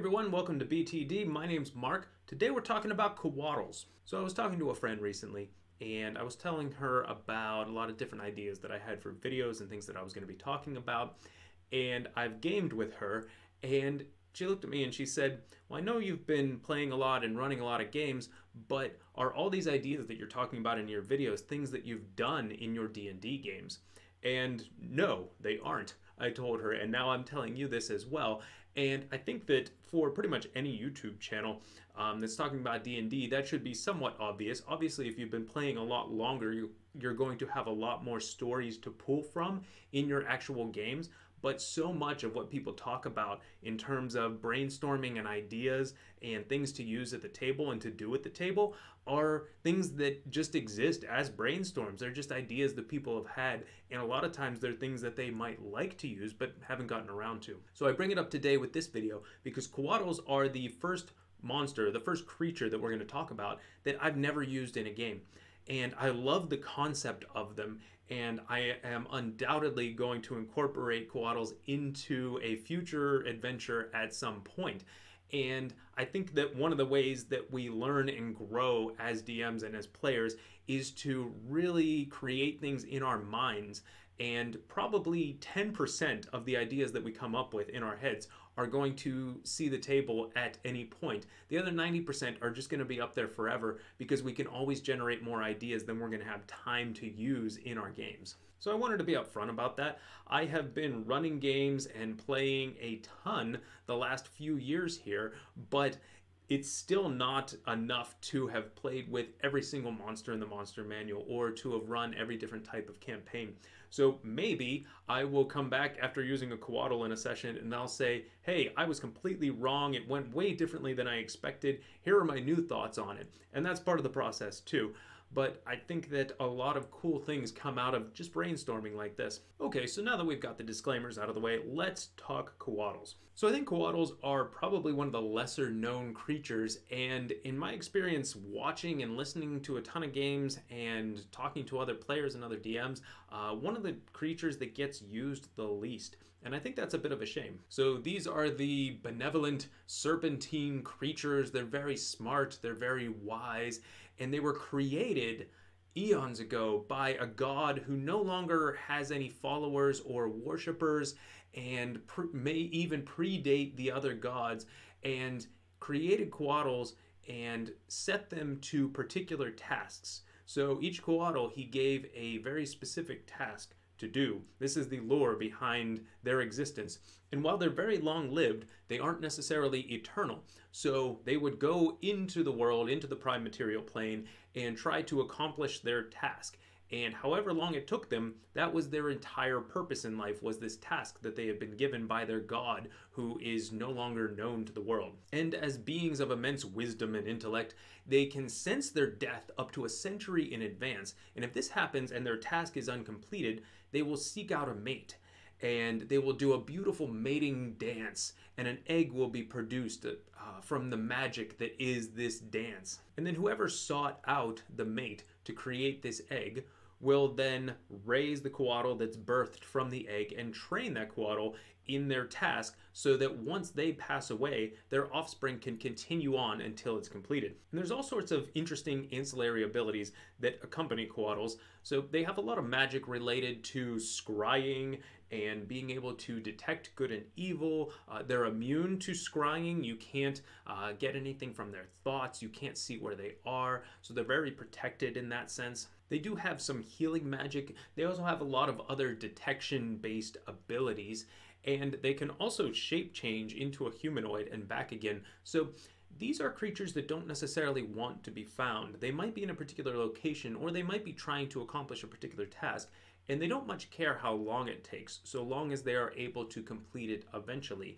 Everyone, welcome to BTD. My name's Mark. Today we're talking about couatls. So I was talking to a friend recently and I was telling her about a lot of different ideas that I had for videos and things that I was going to be talking about. And I've gamed with her and she looked at me and she said, Well, I know you've been playing a lot and running a lot of games, but are all these ideas that you're talking about in your videos things that you've done in your D&D games? And no, they aren't. I told her, and now I'm telling you this as well. And I think that for pretty much any YouTube channel um, that's talking about D&D, that should be somewhat obvious. Obviously, if you've been playing a lot longer, you, you're going to have a lot more stories to pull from in your actual games but so much of what people talk about in terms of brainstorming and ideas and things to use at the table and to do at the table are things that just exist as brainstorms. They're just ideas that people have had, and a lot of times they're things that they might like to use but haven't gotten around to. So I bring it up today with this video because couatls are the first monster, the first creature that we're going to talk about that I've never used in a game and I love the concept of them and I am undoubtedly going to incorporate couatls into a future adventure at some point. And I think that one of the ways that we learn and grow as DMs and as players is to really create things in our minds. And probably 10% of the ideas that we come up with in our heads are going to see the table at any point. The other 90% are just going to be up there forever because we can always generate more ideas than we're going to have time to use in our games. So I wanted to be upfront about that. I have been running games and playing a ton the last few years here, but it's still not enough to have played with every single monster in the monster manual or to have run every different type of campaign. So maybe I will come back after using a couatl in a session and I'll say, hey, I was completely wrong. It went way differently than I expected. Here are my new thoughts on it. And that's part of the process too but I think that a lot of cool things come out of just brainstorming like this. Okay, so now that we've got the disclaimers out of the way, let's talk couatls. So I think couatls are probably one of the lesser known creatures, and in my experience watching and listening to a ton of games and talking to other players and other DMs, uh, one of the creatures that gets used the least. And I think that's a bit of a shame. So these are the benevolent serpentine creatures. They're very smart, they're very wise, and they were created eons ago by a god who no longer has any followers or worshippers and may even predate the other gods and created couatls and set them to particular tasks. So each couatl he gave a very specific task to do. This is the lore behind their existence. And while they're very long lived, they aren't necessarily eternal. So they would go into the world, into the prime material plane, and try to accomplish their task. And however long it took them, that was their entire purpose in life was this task that they had been given by their god who is no longer known to the world. And as beings of immense wisdom and intellect, they can sense their death up to a century in advance. And if this happens and their task is uncompleted, they will seek out a mate and they will do a beautiful mating dance and an egg will be produced uh, from the magic that is this dance. And then whoever sought out the mate to create this egg will then raise the couatl that's birthed from the egg and train that couatl in their task so that once they pass away, their offspring can continue on until it's completed. And there's all sorts of interesting ancillary abilities that accompany couatls. So they have a lot of magic related to scrying and being able to detect good and evil. Uh, they're immune to scrying. You can't uh, get anything from their thoughts. You can't see where they are. So they're very protected in that sense. They do have some healing magic. They also have a lot of other detection based abilities and they can also shape change into a humanoid and back again. So these are creatures that don't necessarily want to be found. They might be in a particular location or they might be trying to accomplish a particular task and they don't much care how long it takes so long as they are able to complete it eventually.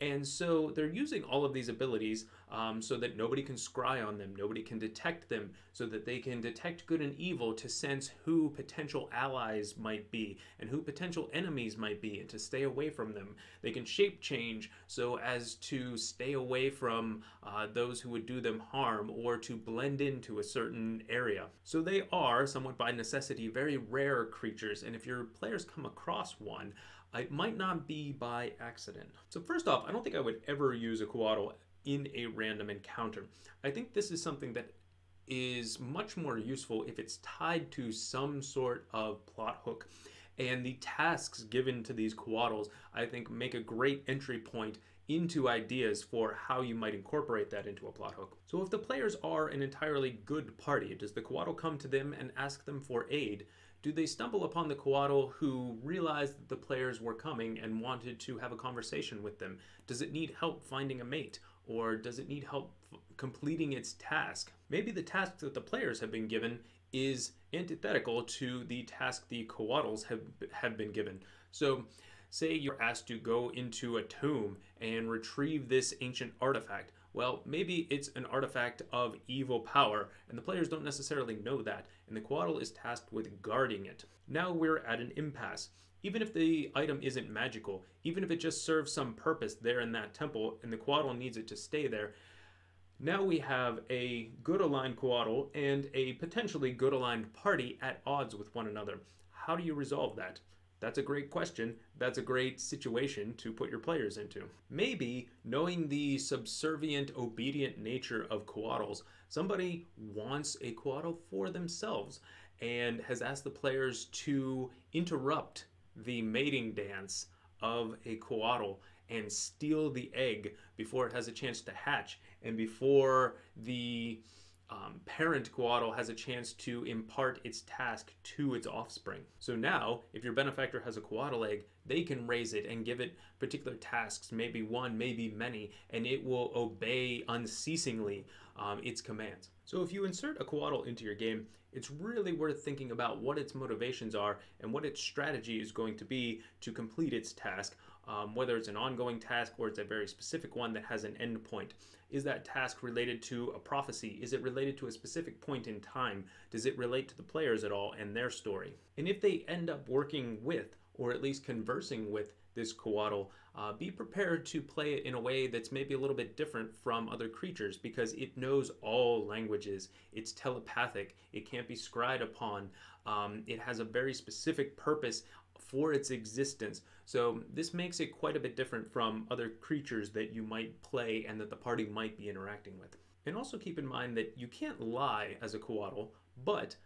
And so they're using all of these abilities um, so that nobody can scry on them, nobody can detect them, so that they can detect good and evil to sense who potential allies might be and who potential enemies might be and to stay away from them. They can shape change so as to stay away from uh, those who would do them harm or to blend into a certain area. So they are, somewhat by necessity, very rare creatures. And if your players come across one, it might not be by accident. So first off, I don't think I would ever use a Couatl in a random encounter. I think this is something that is much more useful if it's tied to some sort of plot hook. And the tasks given to these Couatls, I think, make a great entry point into ideas for how you might incorporate that into a plot hook. So if the players are an entirely good party, does the Couatl come to them and ask them for aid? Do they stumble upon the Couatl who realized that the players were coming and wanted to have a conversation with them? Does it need help finding a mate? Or does it need help completing its task? Maybe the task that the players have been given is antithetical to the task the Couatls have, have been given. So say you're asked to go into a tomb and retrieve this ancient artifact. Well, maybe it's an artifact of evil power, and the players don't necessarily know that, and the Couatl is tasked with guarding it. Now we're at an impasse. Even if the item isn't magical, even if it just serves some purpose there in that temple, and the Couatl needs it to stay there, now we have a good aligned Couatl and a potentially good aligned party at odds with one another. How do you resolve that? That's a great question. That's a great situation to put your players into. Maybe, knowing the subservient, obedient nature of Couatls, somebody wants a Couatl for themselves and has asked the players to interrupt the mating dance of a Couatl and steal the egg before it has a chance to hatch and before the um, parent Couatl has a chance to impart its task to its offspring. So now, if your benefactor has a Couatl egg, they can raise it and give it particular tasks, maybe one, maybe many, and it will obey unceasingly um, its commands. So if you insert a Couatl into your game, it's really worth thinking about what its motivations are and what its strategy is going to be to complete its task, um, whether it's an ongoing task or it's a very specific one that has an endpoint. Is that task related to a prophecy? Is it related to a specific point in time? Does it relate to the players at all and their story? And if they end up working with, or at least conversing with, this Couatl, uh, be prepared to play it in a way that's maybe a little bit different from other creatures because it knows all languages. It's telepathic. It can't be scryed upon. Um, it has a very specific purpose for its existence. So this makes it quite a bit different from other creatures that you might play and that the party might be interacting with. And also keep in mind that you can't lie as a Couatl, but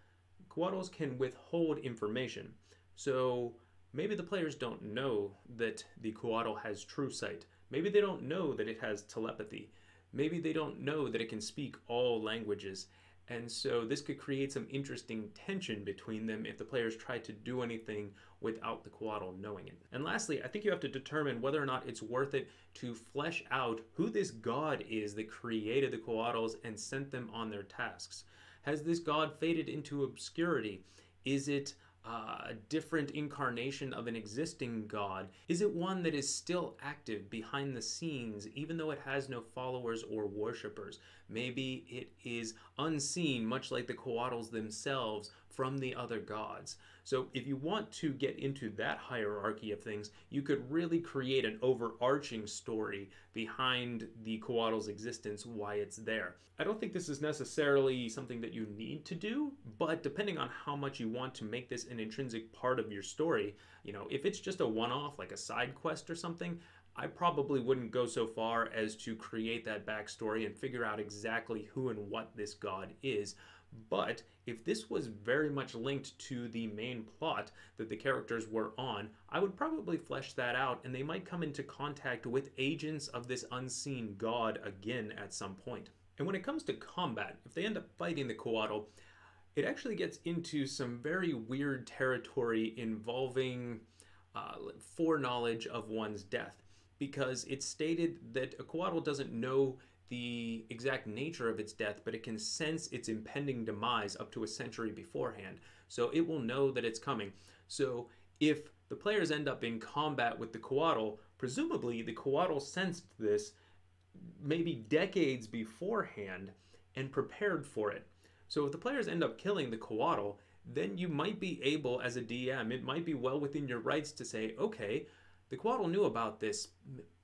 Couatls can withhold information. So maybe the players don't know that the Couatl has true sight. Maybe they don't know that it has telepathy. Maybe they don't know that it can speak all languages. And so this could create some interesting tension between them if the players try to do anything without the Couatl knowing it. And lastly, I think you have to determine whether or not it's worth it to flesh out who this god is that created the Couatls and sent them on their tasks. Has this god faded into obscurity? Is it Uh, a different incarnation of an existing god? Is it one that is still active behind the scenes, even though it has no followers or worshippers? Maybe it is unseen, much like the Couatls themselves, from the other gods. So, if you want to get into that hierarchy of things, you could really create an overarching story behind the Couatl's existence, why it's there. I don't think this is necessarily something that you need to do, but depending on how much you want to make this an intrinsic part of your story, you know, if it's just a one off, like a side quest or something, I probably wouldn't go so far as to create that backstory and figure out exactly who and what this god is. But if this was very much linked to the main plot that the characters were on, I would probably flesh that out and they might come into contact with agents of this unseen god again at some point. And when it comes to combat, if they end up fighting the Couatl, it actually gets into some very weird territory involving uh, foreknowledge of one's death because it's stated that a Couatl doesn't know the exact nature of its death, but it can sense its impending demise up to a century beforehand. So it will know that it's coming. So if the players end up in combat with the Couatl, presumably the Couatl sensed this maybe decades beforehand and prepared for it. So if the players end up killing the Couatl, then you might be able, as a DM, it might be well within your rights to say, okay, the Couatl knew about this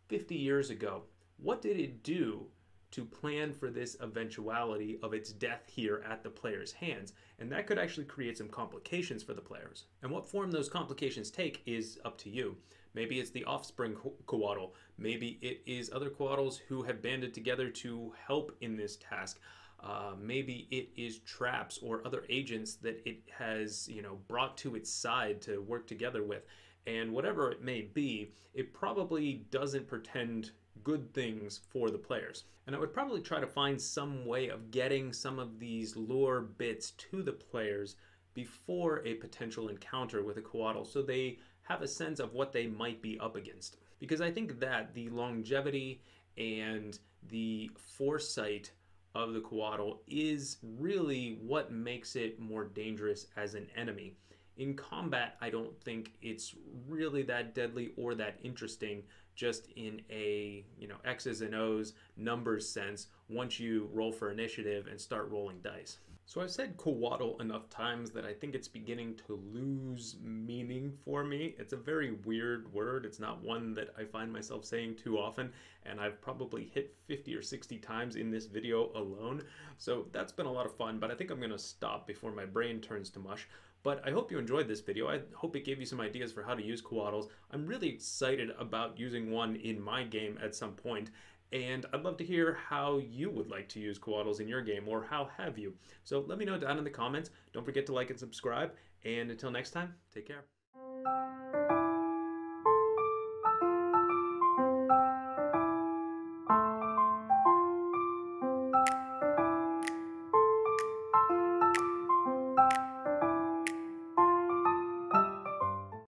50 years ago. What did it do to plan for this eventuality of its death here at the player's hands. And that could actually create some complications for the players. And what form those complications take is up to you. Maybe it's the offspring Couatl. Maybe it is other Couatls who have banded together to help in this task. Uh, maybe it is traps or other agents that it has, you know, brought to its side to work together with. And whatever it may be, it probably doesn't pretend good things for the players. And I would probably try to find some way of getting some of these lore bits to the players before a potential encounter with a Couatl so they have a sense of what they might be up against. Because I think that the longevity and the foresight of the Couatl is really what makes it more dangerous as an enemy. In combat, I don't think it's really that deadly or that interesting just in a, you know, X's and O's numbers sense once you roll for initiative and start rolling dice. So I've said couatl enough times that I think it's beginning to lose meaning for me. It's a very weird word. It's not one that I find myself saying too often, and I've probably hit 50 or 60 times in this video alone. So that's been a lot of fun, but I think I'm gonna stop before my brain turns to mush. But I hope you enjoyed this video. I hope it gave you some ideas for how to use couatls. I'm really excited about using one in my game at some point, and I'd love to hear how you would like to use couatls in your game, or how have you. So let me know down in the comments. Don't forget to like and subscribe, and until next time, take care.